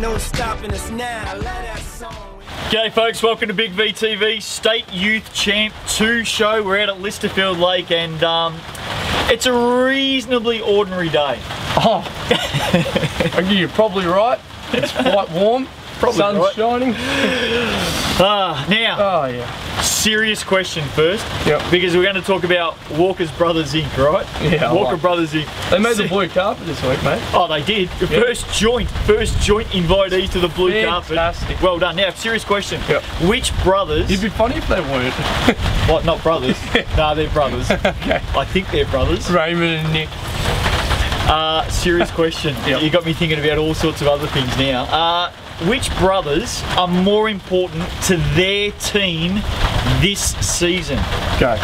No stopping us now. I love that. G'day folks, welcome to Big VTV State Youth Champ 2 show. We're out at Lysterfield Lake and um, it's a reasonably ordinary day. Oh, okay, you're probably right. It's quite warm. Probably Sun's right. shining. Ah, now, Oh yeah. serious question first. Yep. Because we're going to talk about Walker's Brothers Inc., right? Yeah, Walker like- Brothers Inc. They made the blue carpet this week, mate. Oh, they did. The first joint, first joint invitee to the blue Fantastic. carpet. Well done. Now, serious question. Yep. Which brothers? It'd be funny if they weren't. what? Not brothers? no, they're brothers. okay. I think they're brothers. Raymond and Nick. Uh, serious question. Yep. You got me thinking about all sorts of other things now. Uh, which brothers are more important to their team this season? Go.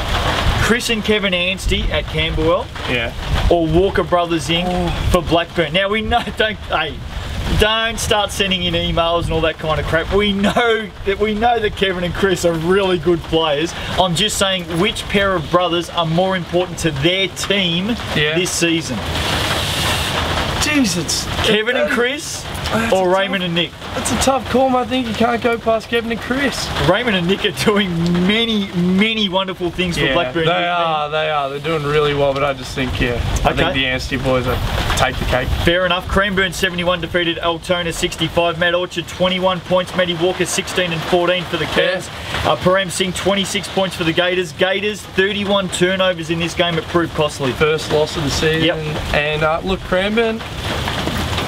Chris and Kevin Anstey at Camberwell Yeah. or Walker Brothers Inc. Oh. for Blackburn? Now we know, don't, hey, don't start sending in emails and all that kind of crap. We know that we know that Kevin and Chris are really good players. I'm just saying which pair of brothers are more important to their team Yeah. this season? It's Kevin and Chris That's or a tough- Raymond and Nick? That's a tough call. I think you can't go past Kevin and Chris. Raymond and Nick are doing many, many wonderful things for Blackburn. they are. They are. They're doing really well. But I just think, yeah, I think the Anstey boys are take the cake. Fair enough. Cranbourne 71 defeated Altona 65. Matt Orchard 21 points. Matty Walker 16 and 14 for the Cavs. Uh, Param Singh 26 points for the Gators. Gators 31 turnovers in this game. It proved costly. First loss of the season. Yep. And uh, look, Cranbourne.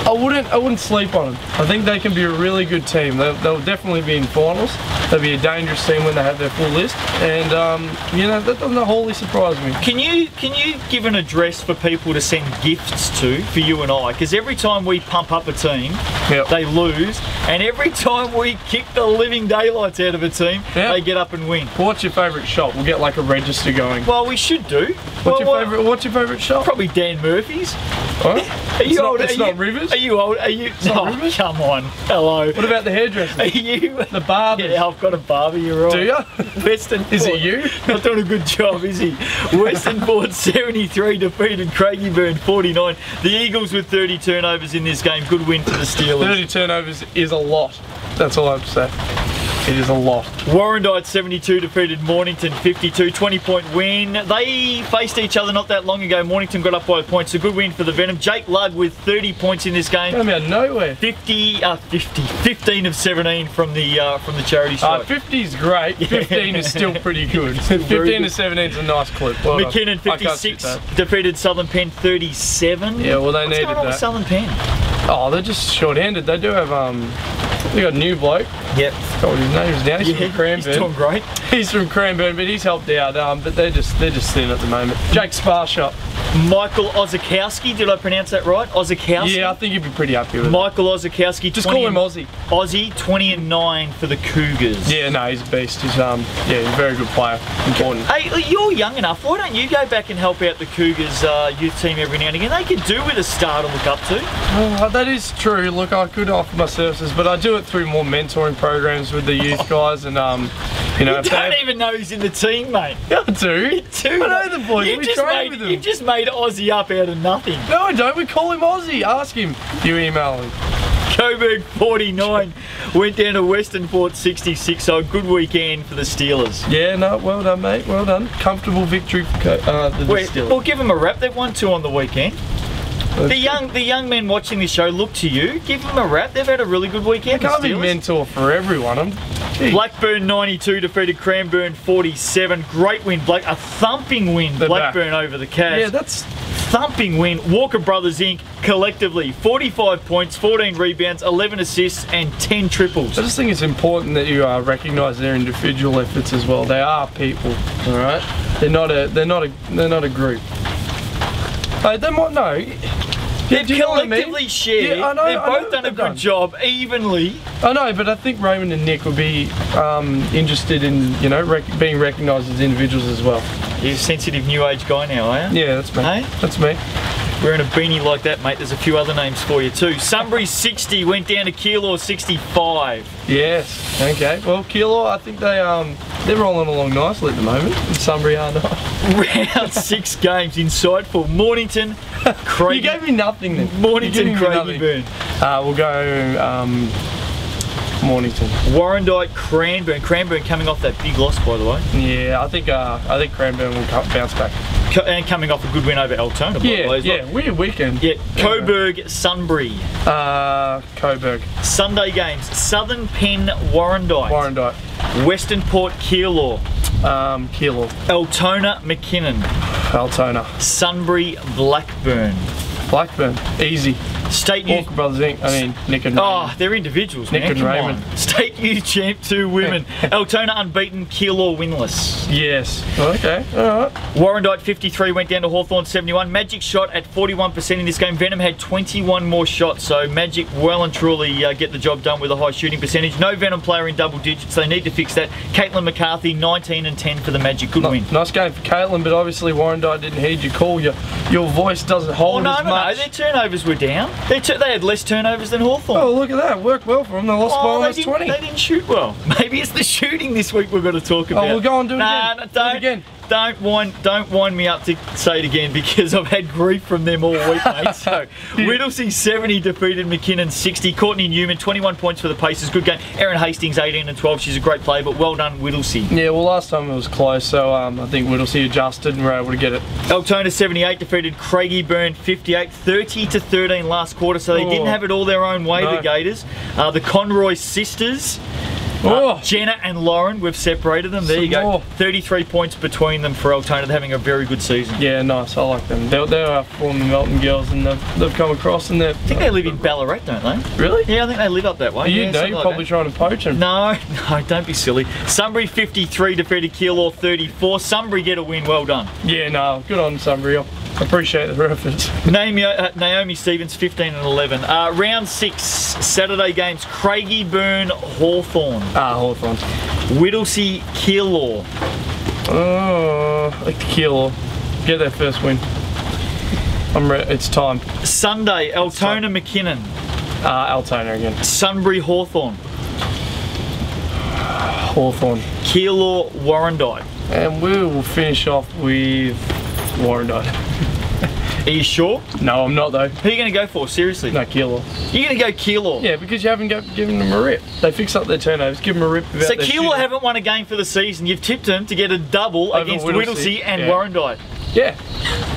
I wouldn't. I wouldn't sleep on them. I think they can be a really good team. They'll, they'll definitely be in finals. They'll be a dangerous team when they have their full list. And um, you know that doesn't wholly surprise me. Can you can you give an address for people to send gifts to for you and I? Because every time we pump up a team, Yep. they lose, and every time we kick the living daylights out of a team, Yep. they get up and win. What's your favourite shop? We'll get like a register going. Well, we should do. What's Well, your favourite? What's your favourite shop? Probably Dan Murphy's. Huh? Are you it's old? Not, it's are not you, Rivers. Are you old? Are you? oh, Rivers? come on. Hello. What about the hairdresser? Are you? the barber? Yeah, I've got a barber. You're right. Do you? Western. Is it you? Not doing a good job, is he? Western Port 73 defeated Craigieburn 49. The Eagles with 30 turnovers in this game. Good win for the Steelers. 30 turnovers is a lot. That's all I have to say. It is a lot. Warrandyte 72 defeated Mornington 52, 20 point win. They faced each other not that long ago. Mornington got up by points. a point, so good win for the Venom. Jake Ludd with 30 points in this game. Came out of nowhere. 50, uh, 50, 15 of 17 from the uh, from the charity Uh, strike. 50 is great. 15 is still pretty good. 15 to 17 is a nice clip. Well. McKinnon can't 56 defeated Southern Penn 37. Yeah, well, they What's needed going on with. Southern Penn? Oh, they're just short-handed. They do have um, they got a new bloke. Yep. Oh, his name is now. He's from he's Cranbourne. doing great. He's from Cranbourne, but he's helped out. Um, but they're just they're just thin at the moment. Jake Sparshot. Michael Ozakowski, did I pronounce that right? Ozakowski? Yeah, I think you'd be pretty happy with it. Michael Ozakowski. Just call him Aussie. Aussie, 20 and 9 for the Cougars. Yeah, no, he's a beast. He's um, yeah, he's a very good player. Important. Hey, you're young enough. Why don't you go back and help out the Cougars uh, youth team every now and again? They could do with a star to look up to. That is true. Look, I could offer my services, but I do it through more mentoring programs with the youth guys, and um, you know, You don't even know he's in the team, mate. I do. Dude, I know the boys. You've We just, train made, with them. you've just made Aussie up out of nothing. No, I don't. We call him Aussie. Ask him. You email him. Coburg 49 went down to Western Port 66. So a good weekend for the Steelers. Yeah, no, well done, mate. Well done. Comfortable victory for uh, the Wait, Steelers. well, give them a rap. They've won two on the weekend. The young, the young men watching this show look to you. Give them a rap. They've had a really good weekend. Can't be mentor for everyone. I'm. Blackburn 92 defeated Cranbourne 47. Great win, Black. A thumping win, They're back. Blackburn over the Cavs. yeah, that's thumping win. Walker Brothers Inc. collectively 45 points, 14 rebounds, 11 assists, and 10 triples. I just think it's important that you uh, recognise their individual efforts as well. They are people, all right. They're not a. They're not a. They're not a group. Uh, they might know. They've Do you know what I mean? collectively shared. Yeah, I know, They've I know both what done a they've good done. job evenly. I know, but I think Raymond and Nick would be um, interested in you know rec- being recognised as individuals as well. You're a sensitive new age guy now, are you? Yeah, that's me. Hey? That's me. Wearing a beanie like that, mate. There's a few other names for you too. Sunbury 60 went down to Keilor 65. Yes. Okay. Well, Keilor, I think they um they're rolling along nicely at the moment. And Sunbury are not. Round six games. Insightful. Mornington, You gave me nothing then. Mornington, gave me nothing. Craigieburn. Uh, we'll go um, Mornington. Warrandyte, Cranbourne. Cranbourne coming off that big loss, by the way. Yeah, I think uh, I think Cranbourne will bounce back. And coming off a good win over the Yeah, yeah, weird weekend. Yeah, Coburg, Sunbury. Uh, Coburg, Sunday games. Southern Penn, Warrandyte. Warrandyte, Western Port, Keilor. um, Keilor, Altona, McKinnon. Altona, Sunbury, Blackburn. Blackburn, easy. State Youth. Walker Brothers Inc. I mean Nick and Oh, they're individuals, Nick man. and Raymond. on. State Youth champ, two women. Altona unbeaten, Keilor winless. Yes. Okay. All right. Warrandyte 53 went down to Hawthorn 71. Magic shot at 41% in this game. Venom had 21 more shots, so Magic well and truly uh, get the job done with a high shooting percentage. No Venom player in double digits. They need to fix that. Caitlin McCarthy 19 and 10 for the Magic. Good win. Nice game for Caitlin, but obviously Warrandyte didn't heed your call. Your your voice doesn't Oh hold no, as no, no! much. Their turnovers were down. Tu- they had less turnovers than Hawthorn. Oh, look at that. Worked well for them. They lost oh, by Oh, they, almost 20. they didn't shoot well. Maybe it's the shooting this week we're going to talk oh, about. Oh, we'll go on, do it nah, again. No, Do it don't, again. Don't wind, don't wind me up to say it again because I've had grief from them all week, mate. So, Whittlesea 70 defeated McKinnon 60. Courtney Newman 21 points for the Pacers. Good game. Erin Hastings 18 and 12. She's a great player, but well done, Whittlesea. Yeah, well, last time it was close, so um, I think Whittlesea adjusted and were able to get it. Altona 78 defeated Craigieburn 58, 30 to 13 last quarter, so they Oh. didn't have it all their own way, No. the Gators. Uh, the Conroy sisters. Oh, Uh, Jenna and Lauren, we've separated them. There Some you go. more. 33 points between them for Altona. They're having a very good season. yeah, nice. I like them. They're, they're former Melton girls, and they've, they've come across and they're. I think they live in Ballarat, don't they? Really? Yeah, I think they live up that way. You yeah, know, you're like probably that. trying to poach them. No, no, don't be silly. Sunbury 53 defeated Keilor 34. Sunbury get a win. Well done. Yeah, no, good on Sunbury. I appreciate the reference. Naomi, uh, Naomi Stevens 15 and 11. Uh, round six Saturday games: Craigie Craigieburn, Hawthorn, Ah, Hawthorn. Whittlesea, Keilor. Oh, like the. Get their first win. I'm re- It's time. Sunday, Altona, McKinnon, Uh, Altona again. Sunbury, Hawthorn, Hawthorn. Keilor, Warrandyte. And we will finish off with Warrandyte. Are you sure? No, I'm not though. Who are you going to go for? Seriously? No, Keilor. You're going to go Keilor. Yeah, because you haven't given them a rip. They fix up their turnovers. Give them a rip about So their Keilor shooting. haven't won a game for the season. You've tipped them to get a double Over against Whittlesea, Whittlesea and yeah. Warrandyte. Yeah,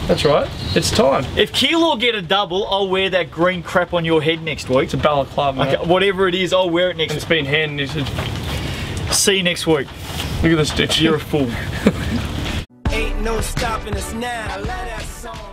that's right. It's time. If Keilor get a double, I'll wear that green crap on your head next week. It's a balaclava. mate. Okay, whatever it is, I'll wear it next It's been hand knitted. See you next week. Look at the stitch. You're a fool. Ain't no stopping us now.